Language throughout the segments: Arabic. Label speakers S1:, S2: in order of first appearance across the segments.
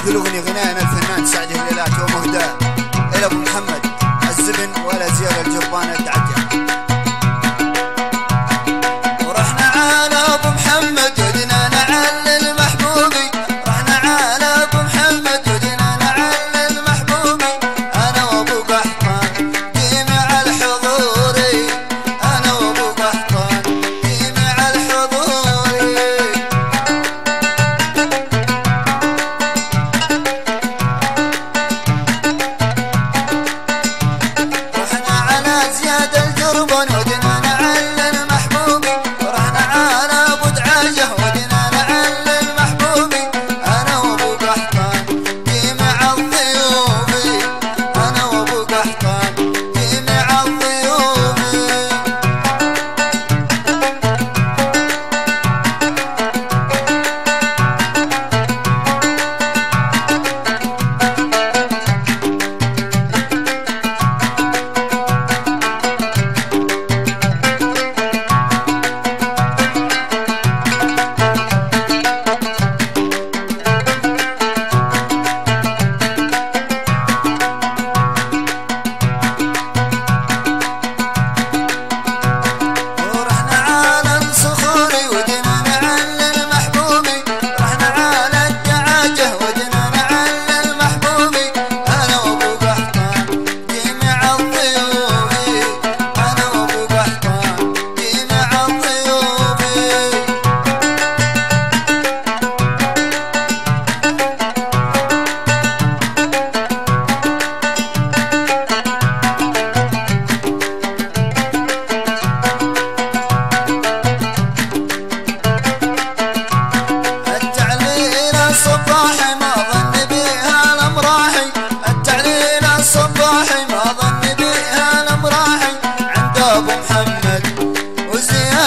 S1: هذه غناء الفنان سعد هليلات ومهدى إلى أبو محمد الزبن ولا زير الجربان الدعتي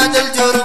S1: الجروح